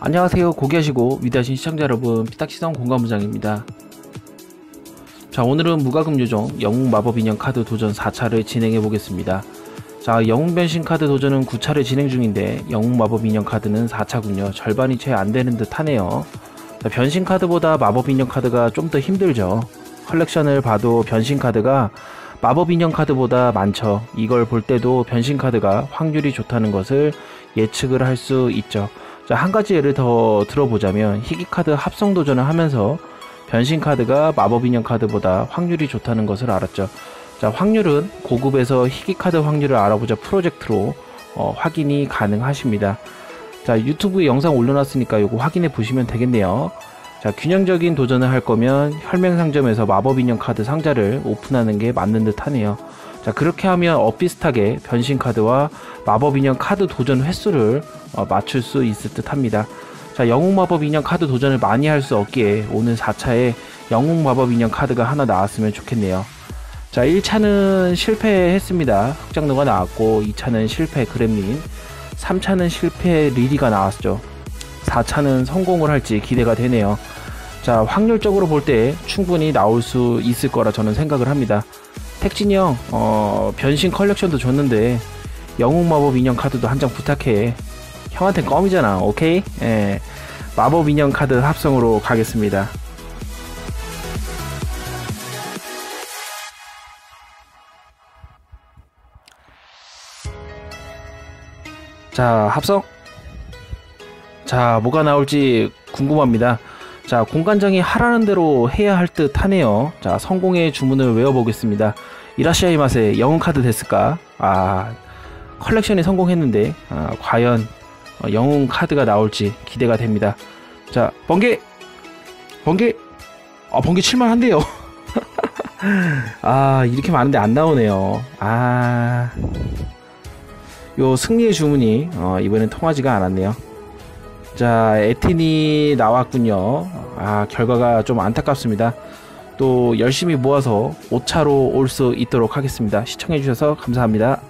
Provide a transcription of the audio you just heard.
안녕하세요. 고귀하시고 위대하신 시청자 여러분 피딱시성 공감부장입니다. 자 오늘은 무과금 요정 영웅 마법 인형 카드 도전 4차를 진행해 보겠습니다. 자 영웅 변신 카드 도전은 9차를 진행 중인데 영웅 마법 인형 카드는 4차군요. 절반이 채 안되는 듯 하네요. 자, 변신 카드보다 마법 인형 카드가 좀 더 힘들죠. 컬렉션을 봐도 변신 카드가 마법 인형 카드보다 많죠. 이걸 볼 때도 변신 카드가 확률이 좋다는 것을 예측을 할 수 있죠 자, 한 가지 예를 더 들어보자면 희귀 카드 합성 도전을 하면서 변신 카드가 마법 인형 카드보다 확률이 좋다는 것을 알았죠. 자, 확률은 고급에서 희귀 카드 확률을 알아보자 프로젝트로 어, 확인이 가능하십니다. 자, 유튜브에 영상 올려놨으니까 이거 확인해 보시면 되겠네요. 자, 균형적인 도전을 할 거면 혈맹 상점에서 마법 인형 카드 상자를 오픈하는 게 맞는 듯 하네요. 자 그렇게 하면 엇비슷하게 변신 카드와 마법 인형 카드 도전 횟수를 어, 맞출 수 있을 듯 합니다. 자 영웅 마법 인형 카드 도전을 많이 할 수 없기에 오늘 4차에 영웅 마법 인형 카드가 하나 나왔으면 좋겠네요. 자 1차는 실패했습니다. 흑장로가 나왔고 2차는 실패 그렘린 3차는 실패 리리가 나왔죠. 4차는 성공을 할지 기대가 되네요. 자 확률적으로 볼 때 충분히 나올 수 있을 거라 저는 생각을 합니다. 택진이 형, 어, 변신 컬렉션도 줬는데, 영웅 마법 인형 카드도 한 장 부탁해. 형한텐 껌이잖아, 오케이? 예. 마법 인형 카드 합성으로 가겠습니다. 자, 합성. 자, 뭐가 나올지 궁금합니다. 자, 공간장이 하라는 대로 해야 할 듯 하네요. 자, 성공의 주문을 외워보겠습니다. いらっしゃいませ 영웅 카드 됐을까? 아, 컬렉션이 성공했는데, 아, 과연 어, 영웅 카드가 나올지 기대가 됩니다. 자, 번개! 번개! 아, 번개 칠만한데요. 아, 이렇게 많은데 안 나오네요. 아, 요 승리의 주문이 어, 이번엔 통하지가 않았네요. 자, 에틴이 나왔군요. 아, 결과가 좀 안타깝습니다. 또 열심히 모아서 5차로 올 수 있도록 하겠습니다. 시청해주셔서 감사합니다.